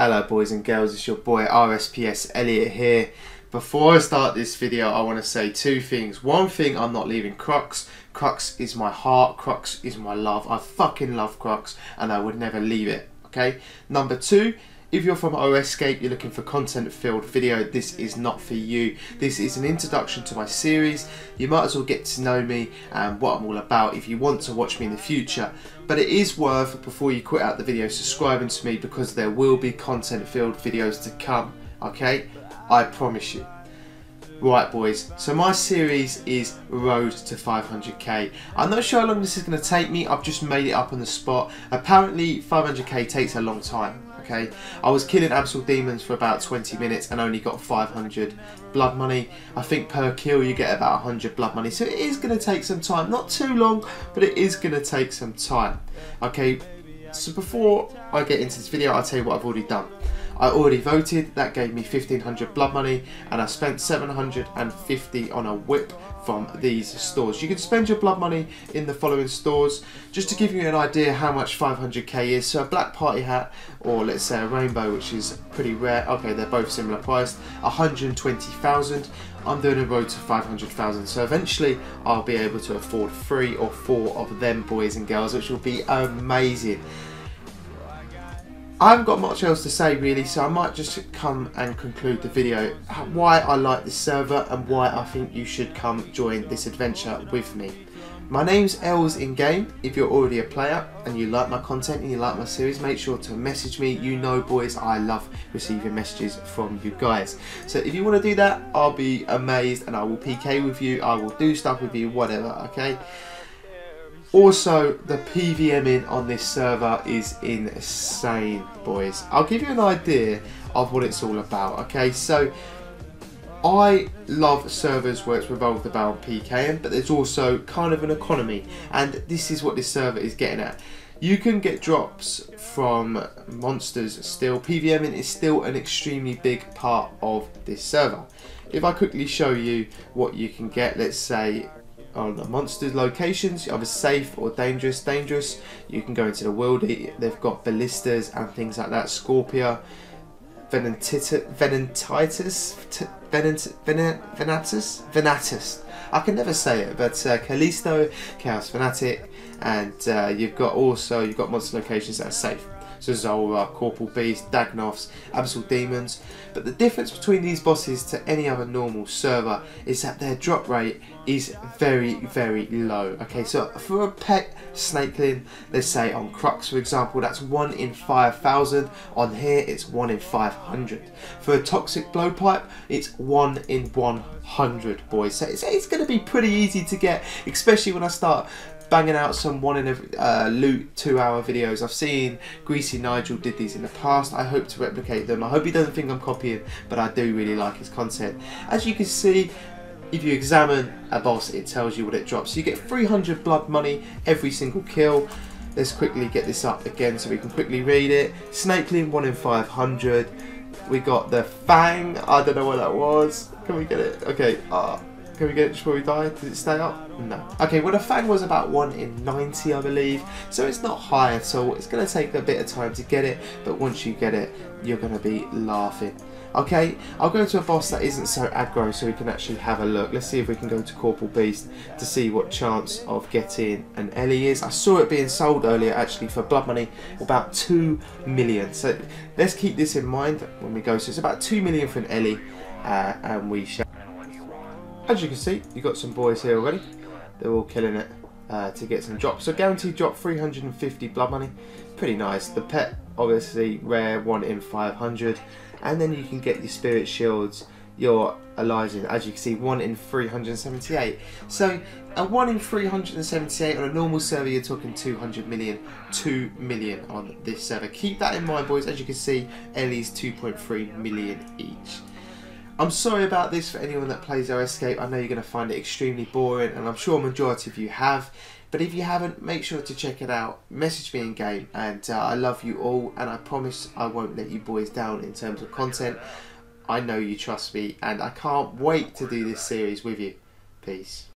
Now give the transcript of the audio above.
Hello boys and girls, it's your boy RSPS Elliot here. Before I start this video, I want to say two things. One thing, I'm not leaving Crux. Crux is my heart, Crux is my love. I fucking love Crux and I would never leave it, okay? Number two, if you're from OS-Scape, you're looking for content filled video, this is not for you. This is an introduction to my series. You might as well get to know me and what I'm all about if you want to watch me in the future. But it is worth, before you quit out the video, subscribing to me because there will be content filled videos to come, okay? I promise you. Right boys, so my series is Road to 500k. I'm not sure how long this is going to take me, I've just made it up on the spot. Apparently 500k takes a long time okay? I was killing Abyssal Demons for about 20 minutes and only got 500 blood money. I think per kill you get about 100 blood money, so it is going to take some time. Not too long, but it is going to take some time, okay? So before I get into this video, I'll tell you what I've already done. I already voted, that gave me 1500 blood money, and I spent 750 on a whip from these stores. You can spend your blood money in the following stores. Just to give you an idea how much 500k is, so a black party hat, or let's say a rainbow, which is pretty rare, okay, they're both similar priced, 120,000. I'm doing a road to 500,000, so eventually I'll be able to afford three or four of them boys and girls, which will be amazing. I haven't got much else to say really, so I might just come and conclude the video. Why I like this server and why I think you should come join this adventure with me. My name's Els in game. If you're already a player and you like my content and you like my series, make sure to message me. You know, boys, I love receiving messages from you guys. So if you want to do that, I'll be amazed and I will PK with you. I will do stuff with you, whatever, okay? Also, the PVMing on this server is insane, boys. I'll give you an idea of what it's all about, okay? So, I love servers where it's revolved about PKing, but there's also kind of an economy, and this is what this server is getting at. You can get drops from monsters still. PVMing is still an extremely big part of this server. If I quickly show you what you can get, let's say on the monsters locations, either safe or dangerous. Dangerous, you can go into the world. They've got ballistas and things like that. Scorpia, Venentitis, Venentitis, Venatus, Venatus. I can never say it, but uh, Callisto, Chaos Fanatic, and uh, you've got also you've got monster locations that are safe. Zulrah, Corporal Beast, Dagnoths, Abyssal Demons. But the difference between these bosses to any other normal server is that their drop rate is very, very low. Okay, so for a pet snakeling, let's say on Crux for example, that's 1 in 5,000. On here, it's 1 in 500. For a Toxic Blowpipe, it's 1 in 100, boys. So it's, it's going to be pretty easy to get, especially when I start banging out some one in a uh, loot two hour videos. I've seen Greasy Nigel did these in the past. I hope to replicate them. I hope he doesn't think I'm copying, but I do really like his content. As you can see, if you examine a boss, it tells you what it drops. You get 300 blood money every single kill. Let's quickly get this up again so we can quickly read it. Snakeling 1 in 500. We got the Fang. I don't know what that was. Can we get it? Okay. Uh, can we get it before we die? Does it stay up? No. Okay, well the Fang was about 1 in 90 I believe, so it's not high at all. It's going to take a bit of time to get it, but once you get it, you're going to be laughing. Okay, I'll go to a boss that isn't so aggro so we can actually have a look. Let's see if we can go to Corporal Beast to see what chance of getting an Ellie is. I saw it being sold earlier actually for blood money, about 2 million. So let's keep this in mind when we go. So it's about 2 million for an Ellie uh, and we shall as you can see, you've got some boys here already. They're all killing it uh, to get some drops. So guaranteed drop 350 blood money. Pretty nice. The pet, obviously, rare 1 in 500. And then you can get your spirit shields, your Elysian, as you can see, 1 in 378. So a 1 in 378 on a normal server, you're talking 200 million, 2 million on this server. Keep that in mind, boys. As you can see, Ellie's 2.3 million each. I'm sorry about this for anyone that plays OS-Scape. I know you're going to find it extremely boring, and I'm sure a majority of you have. But if you haven't, make sure to check it out. Message me in game, and uh, I love you all, and I promise I won't let you boys down in terms of content. I know you trust me, and I can't wait to do this series with you. Peace.